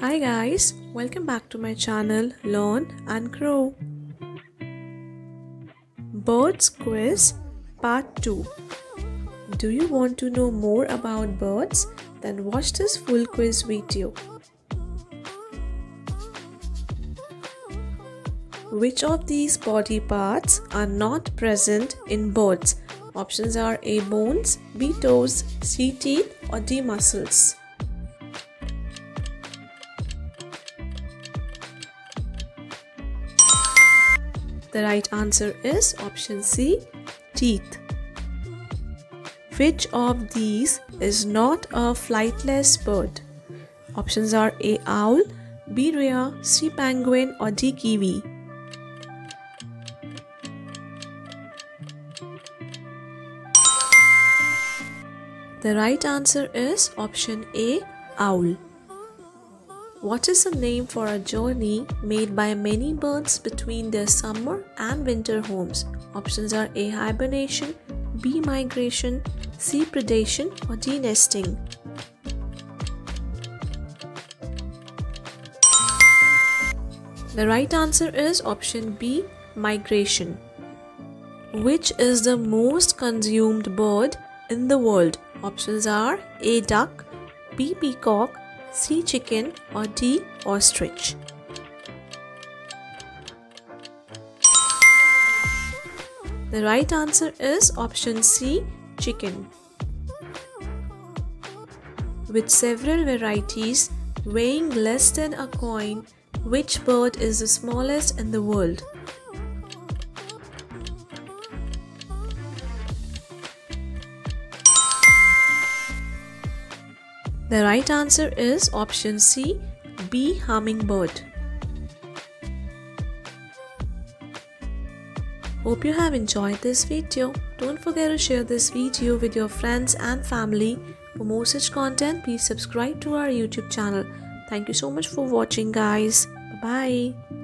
Hi guys, welcome back to my channel Learn and Grow. Birds Quiz Part 2 Do you want to know more about birds? Then watch this full quiz video. Which of these body parts are not present in birds? Options are A. Bones, B. Toes, C. Teeth or D. Muscles. The right answer is option C. Teeth. Which of these is not a flightless bird? Options are A. Owl, B. Rhea, C. Penguin or D. Kiwi. The right answer is option A. Owl. What is the name for a journey made by many birds between their summer and winter homes? Options are A. Hibernation, B. Migration, C. Predation, or D. Nesting. The right answer is option B. Migration. Which is the most consumed bird in the world? Options are A. Duck, B. Peacock, C. Chicken or D. Ostrich. The right answer is option C. Chicken. With several varieties weighing less than a coin, which bird is the smallest in the world? The right answer is option C, Bee hummingbird. Hope you have enjoyed this video. Don't forget to share this video with your friends and family. For more such content, please subscribe to our YouTube channel. Thank you so much for watching guys. Bye bye.